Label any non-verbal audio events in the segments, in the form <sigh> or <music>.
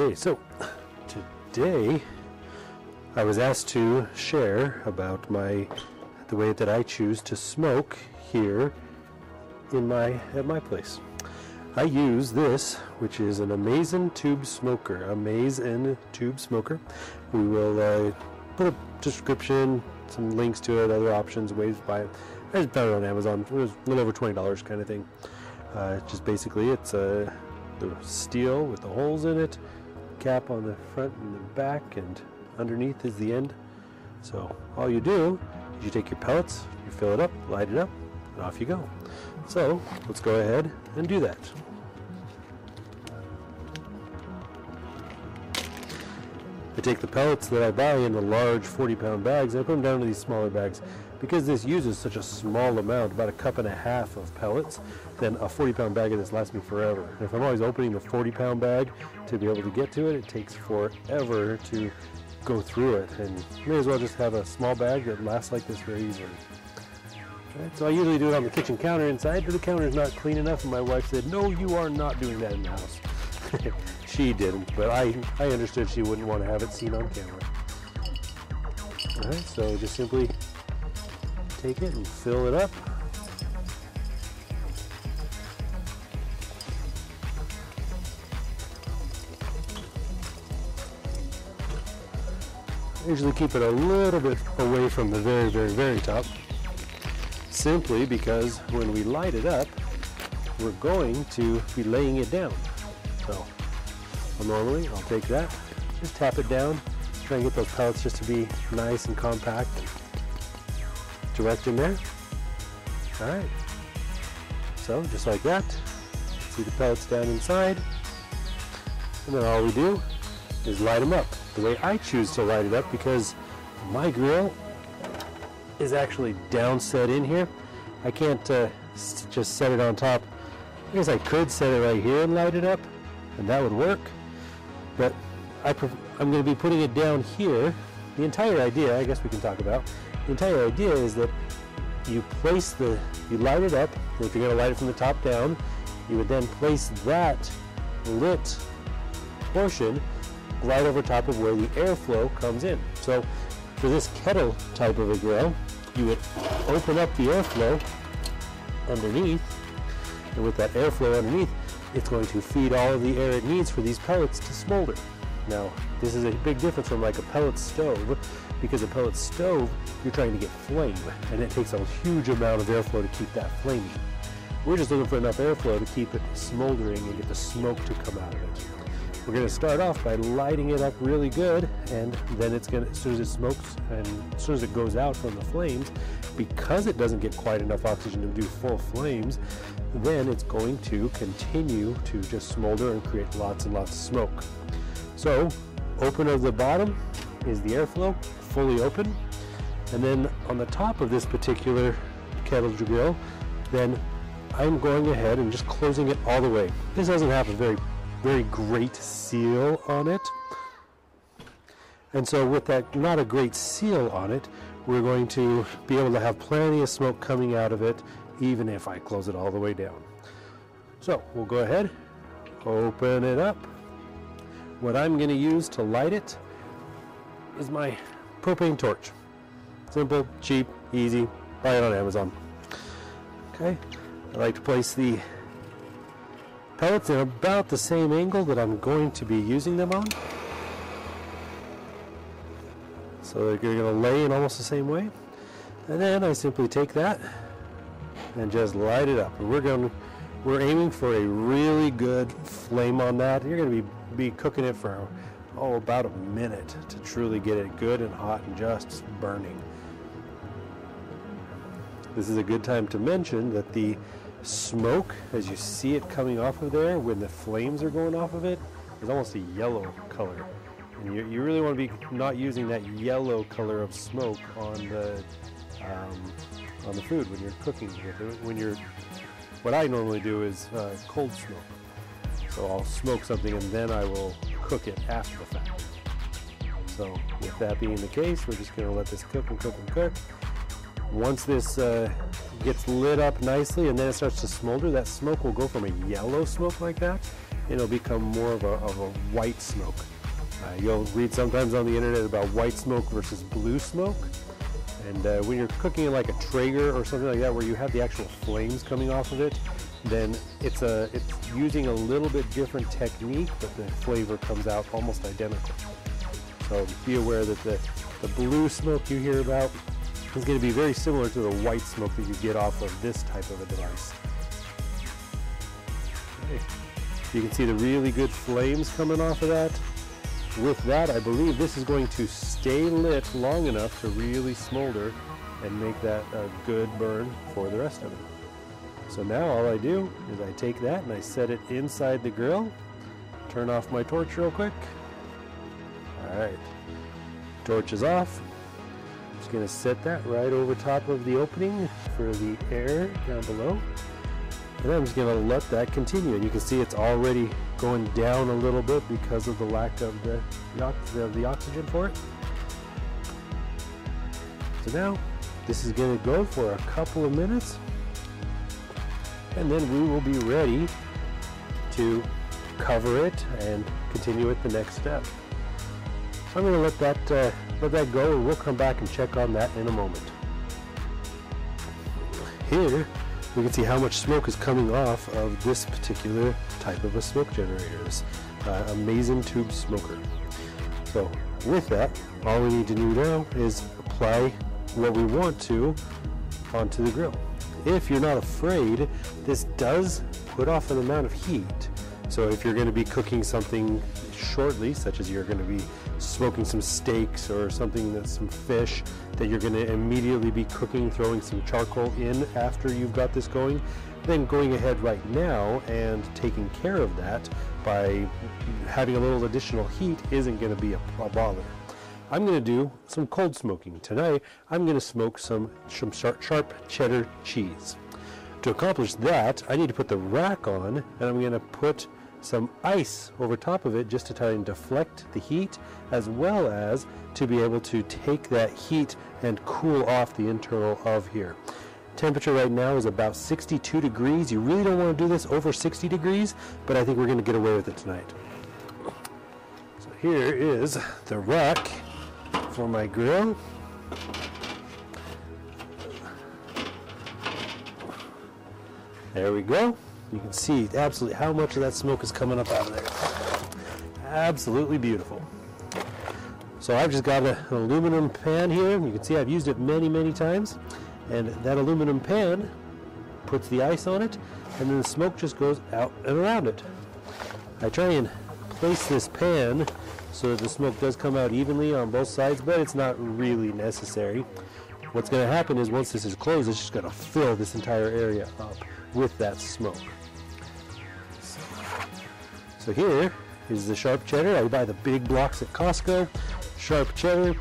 Okay, so today I was asked to share about my the way that I choose to smoke here in my at my place. I use this, which is an Amazon tube smoker. Amazon tube smoker. We will uh, put a description, some links to it, other options, ways to buy it. I just found it on Amazon. It was a little over twenty dollars, kind of thing. Uh, just basically, it's a the steel with the holes in it, cap on the front and the back, and underneath is the end. So all you do is you take your pellets, you fill it up, light it up, and off you go. So let's go ahead and do that. I take the pellets that I buy in the large 40 pound bags and I put them down to these smaller bags. Because this uses such a small amount, about a cup and a half of pellets, then a 40 pound bag of this lasts me forever. And if I'm always opening the 40 pound bag to be able to get to it, it takes forever to go through it. And may as well just have a small bag that lasts like this very easily. Right, so I usually do it on the kitchen counter inside, but the counter is not clean enough, and my wife said, no, you are not doing that in the house. <laughs> she didn't, but I, I understood she wouldn't want to have it seen on camera. All right, so just simply take it and fill it up. Usually keep it a little bit away from the very, very, very top. Simply because when we light it up, we're going to be laying it down. So normally I'll take that, just tap it down, try and get those pellets just to be nice and compact direct in there. All right. So just like that, see the pellets down inside. And then all we do is light them up the way I choose to light it up because my grill is actually down set in here. I can't uh, just set it on top. I guess I could set it right here and light it up and that would work. But I am going to be putting it down here. The entire idea, I guess we can talk about, the entire idea is that you place the, you light it up, if you're going to light it from the top down, you would then place that lit portion right over top of where the airflow comes in. So for this kettle type of a grill, you would open up the airflow underneath, and with that airflow underneath, it's going to feed all of the air it needs for these pellets to smolder. Now, this is a big difference from like a pellet stove, because a pellet stove, you're trying to get flame, and it takes a huge amount of airflow to keep that flaming. We're just looking for enough airflow to keep it smoldering and get the smoke to come out of it. We're going to start off by lighting it up really good, and then it's going to, as soon as it smokes and as soon as it goes out from the flames, because it doesn't get quite enough oxygen to do full flames, then it's going to continue to just smolder and create lots and lots of smoke. So, open of the bottom is the airflow, fully open, and then on the top of this particular kettle grill, then I'm going ahead and just closing it all the way. This doesn't have a very, very great seal on it. And so with that not a great seal on it, we're going to be able to have plenty of smoke coming out of it, even if I close it all the way down. So we'll go ahead, open it up. What I'm going to use to light it is my propane torch. Simple, cheap, easy. Buy it on Amazon. Okay, I like to place the pellets in about the same angle that I'm going to be using them on. So they're going to lay in almost the same way. And then I simply take that and just light it up. We're going we're aiming for a really good flame on that. You're going to be be cooking it for oh about a minute to truly get it good and hot and just burning. This is a good time to mention that the smoke, as you see it coming off of there, when the flames are going off of it, is almost a yellow color. And you, you really want to be not using that yellow color of smoke on the um, on the food when you're cooking. When you're, what I normally do is uh, cold smoke. So I'll smoke something and then I will cook it after the fact. So with that being the case, we're just going to let this cook and cook and cook. Once this uh, gets lit up nicely and then it starts to smolder, that smoke will go from a yellow smoke like that it'll become more of a, of a white smoke. Uh, you'll read sometimes on the internet about white smoke versus blue smoke. And uh, when you're cooking in like a Traeger or something like that, where you have the actual flames coming off of it, then it's a it's using a little bit different technique, but the flavor comes out almost identical. So be aware that the, the blue smoke you hear about is going to be very similar to the white smoke that you get off of this type of a device. Okay. You can see the really good flames coming off of that. With that, I believe this is going to stay lit long enough to really smolder and make that a good burn for the rest of it. So now all I do is I take that and I set it inside the grill, turn off my torch real quick. All right, torch is off. I'm just gonna set that right over top of the opening for the air down below. And I'm just gonna let that continue. And you can see it's already going down a little bit because of the lack of the, the, the oxygen for it. So now this is gonna go for a couple of minutes and then we will be ready to cover it and continue with the next step. So I'm going to let that uh, let that go and we'll come back and check on that in a moment. Here we can see how much smoke is coming off of this particular type of a smoke generator, this uh, amazing tube smoker. So with that, all we need to do now is apply what we want to onto the grill. If you're not afraid, this does put off an amount of heat. So if you're going to be cooking something shortly, such as you're going to be smoking some steaks or something that's some fish that you're going to immediately be cooking, throwing some charcoal in after you've got this going, then going ahead right now and taking care of that by having a little additional heat isn't going to be a, a bother. I'm going to do some cold smoking. Tonight, I'm going to smoke some, some sharp cheddar cheese. To accomplish that, I need to put the rack on, and I'm going to put some ice over top of it just to try and deflect the heat, as well as to be able to take that heat and cool off the internal of here. Temperature right now is about 62 degrees. You really don't want to do this over 60 degrees, but I think we're going to get away with it tonight. So here is the rack for my grill. There we go. You can see absolutely how much of that smoke is coming up out of there. Absolutely beautiful. So I've just got a, an aluminum pan here. You can see I've used it many, many times. And that aluminum pan puts the ice on it, and then the smoke just goes out and around it. I try and place this pan so that the smoke does come out evenly on both sides, but it's not really necessary. What's going to happen is once this is closed, it's just going to fill this entire area up with that smoke. So here is the sharp cheddar. I buy the big blocks at Costco. Sharp cheddar.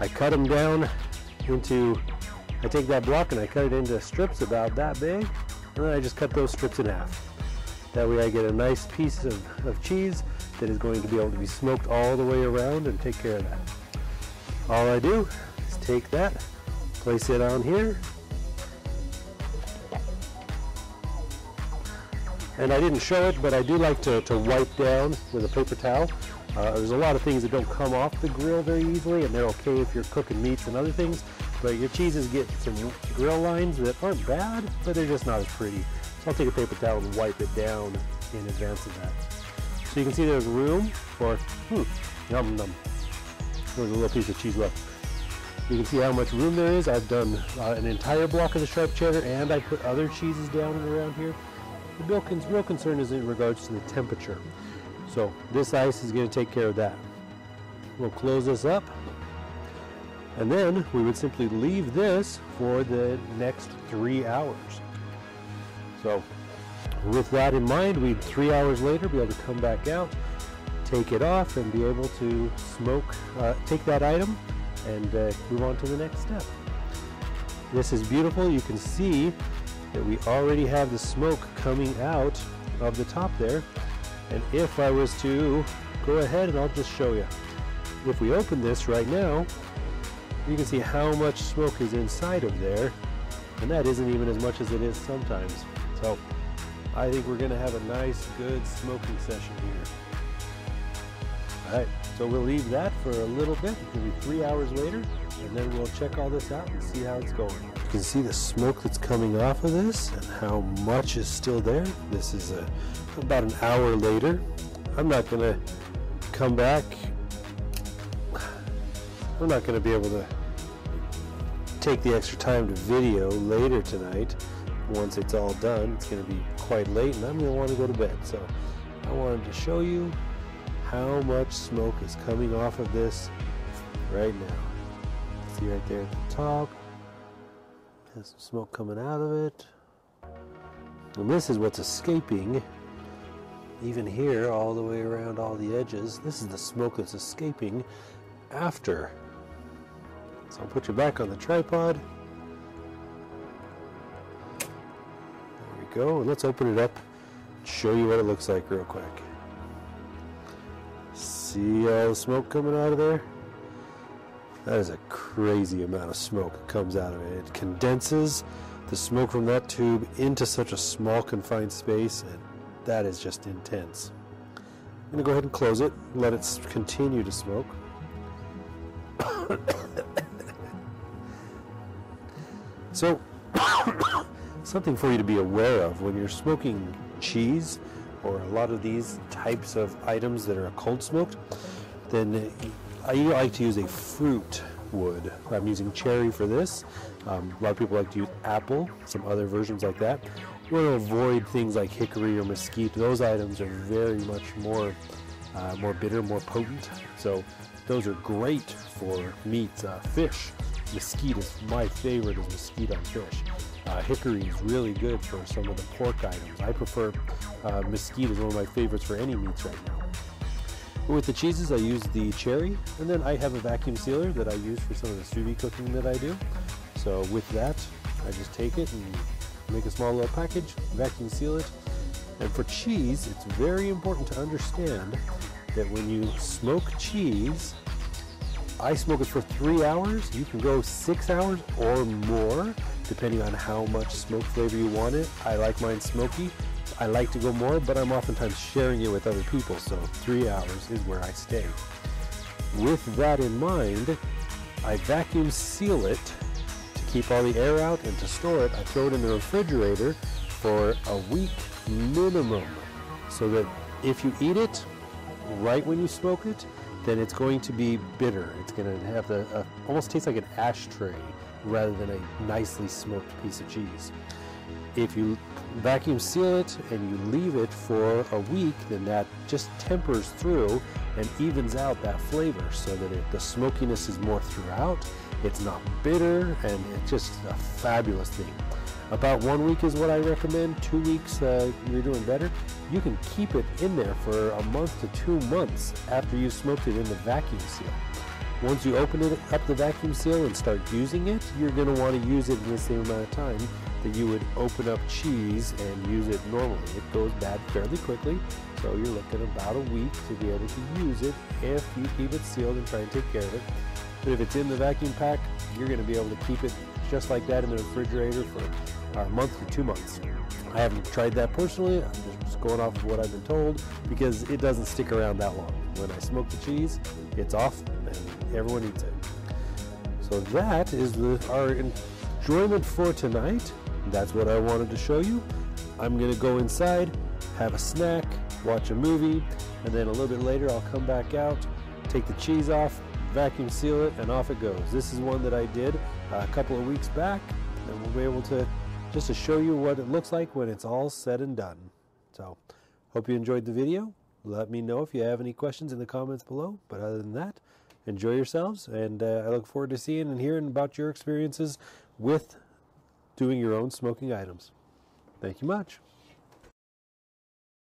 I cut them down into, I take that block and I cut it into strips about that big. And then I just cut those strips in half. That way I get a nice piece of, of cheese that is going to be able to be smoked all the way around and take care of that. All I do is take that, place it on here, and I didn't show it, but I do like to, to wipe down with a paper towel. Uh, there's a lot of things that don't come off the grill very easily, and they're okay if you're cooking meats and other things, but your cheeses get some grill lines that aren't bad, but they're just not as pretty. So I'll take a paper towel and wipe it down in advance of that. So you can see there's room for, hmm, yum yum. There's a little piece of cheese left. You can see how much room there is. I've done uh, an entire block of the sharp cheddar and I put other cheeses down and around here. The real, con real concern is in regards to the temperature. So this ice is going to take care of that. We'll close this up and then we would simply leave this for the next three hours. So with that in mind, we'd three hours later be able to come back out, take it off, and be able to smoke, uh, take that item, and uh, move on to the next step. This is beautiful. You can see that we already have the smoke coming out of the top there. And if I was to go ahead and I'll just show you. If we open this right now, you can see how much smoke is inside of there. And that isn't even as much as it is sometimes. So I think we're going to have a nice, good smoking session here. All right, so we'll leave that for a little bit. It'll be three hours later, and then we'll check all this out and see how it's going. You can see the smoke that's coming off of this and how much is still there. This is a, about an hour later. I'm not going to come back. I'm not going to be able to take the extra time to video later tonight. Once it's all done, it's going to be quite late and I'm going to want to go to bed. So I wanted to show you how much smoke is coming off of this right now. See right there at the top. There's some smoke coming out of it. And this is what's escaping. Even here, all the way around all the edges, this is the smoke that's escaping after. So I'll put you back on the tripod. Go. And let's open it up show you what it looks like real quick. See all the smoke coming out of there? That is a crazy amount of smoke that comes out of it. It condenses the smoke from that tube into such a small confined space, and that is just intense. I'm going to go ahead and close it, let it continue to smoke. <coughs> so, <coughs> <coughs> something for you to be aware of when you're smoking cheese or a lot of these types of items that are cold smoked, then I like to use a fruit wood. I'm using cherry for this. Um, a lot of people like to use apple, some other versions like that. You want to avoid things like hickory or mesquite. Those items are very much more, uh, more bitter, more potent. So those are great for meats, uh, fish. Mesquite is my favorite is mesquite on fish. Uh, hickory is really good for some of the pork items. I prefer uh, mesquite is one of my favorites for any meats right now. With the cheeses, I use the cherry, and then I have a vacuum sealer that I use for some of the sous vide cooking that I do. So with that, I just take it and make a small little package, vacuum seal it. And for cheese, it's very important to understand that when you smoke cheese, I smoke it for three hours. You can go six hours or more, depending on how much smoke flavor you want it. I like mine smoky. I like to go more, but I'm oftentimes sharing it with other people, so three hours is where I stay. With that in mind, I vacuum seal it to keep all the air out and to store it. I throw it in the refrigerator for a week minimum so that if you eat it right when you smoke it, then it's going to be bitter. It's going to have the uh, almost taste like an ashtray rather than a nicely smoked piece of cheese. If you vacuum seal it and you leave it for a week, then that just tempers through and evens out that flavor so that it, the smokiness is more throughout. It's not bitter and it's just a fabulous thing. About one week is what I recommend. Two weeks, uh, you're doing better. You can keep it in there for a month to two months after you smoked it in the vacuum seal. Once you open it up the vacuum seal and start using it, you're going to want to use it in the same amount of time that you would open up cheese and use it normally. It goes bad fairly quickly, so you're looking about a week to be able to use it if you keep it sealed and try and take care of it. But if it's in the vacuum pack, you're going to be able to keep it just like that in the refrigerator for a month to two months. I haven't tried that personally. I'm just going off of what I've been told because it doesn't stick around that long. When I smoke the cheese, it's off and everyone eats it. So that is the, our enjoyment for tonight. That's what I wanted to show you. I'm going to go inside, have a snack, watch a movie, and then a little bit later I'll come back out, take the cheese off, vacuum seal it, and off it goes. This is one that I did a couple of weeks back, and we'll be able to just to show you what it looks like when it's all said and done. So, hope you enjoyed the video. Let me know if you have any questions in the comments below. But other than that, enjoy yourselves, and uh, I look forward to seeing and hearing about your experiences with doing your own smoking items. Thank you much.